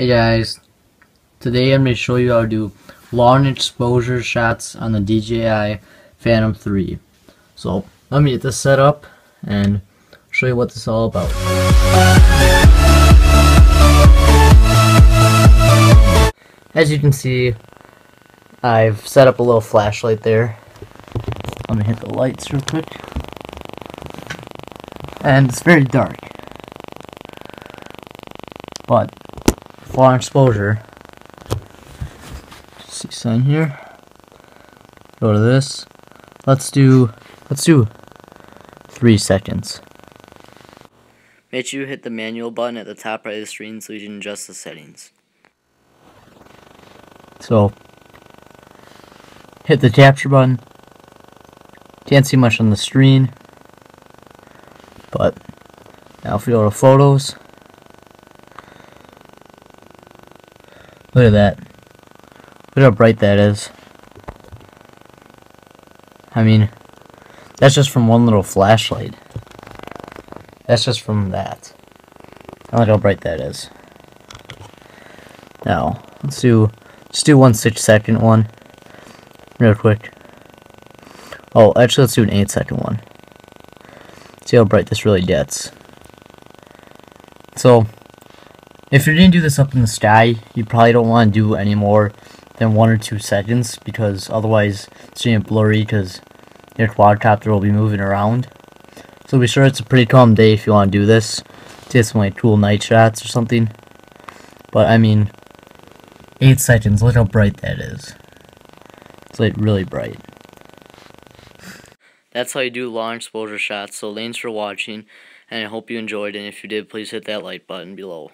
Hey guys, today I'm going to show you how to do long exposure shots on the DJI Phantom 3. So let me get this set up and show you what this is all about. As you can see, I've set up a little flashlight there. Let me hit the lights real quick. And it's very dark. But long exposure. See sign here. Go to this. Let's do let's do three seconds. Make sure you hit the manual button at the top right of the screen so you can adjust the settings. So hit the capture button. Can't see much on the screen. But now if we go to photos, Look at that. Look how bright that is. I mean, that's just from one little flashlight. That's just from that. I like how bright that is. Now, let's do, let's do one six second one. Real quick. Oh, actually, let's do an eight second one. See how bright this really gets. So, if going to do this up in the sky, you probably don't want to do any more than one or two seconds because otherwise it's going to be blurry because your quadcopter will be moving around. So be sure it's a pretty calm day if you want to do this. Get some like cool night shots or something. But I mean, 8 seconds, look how bright that is. It's like really bright. That's how you do long exposure shots. So thanks for watching, and I hope you enjoyed. And if you did, please hit that like button below.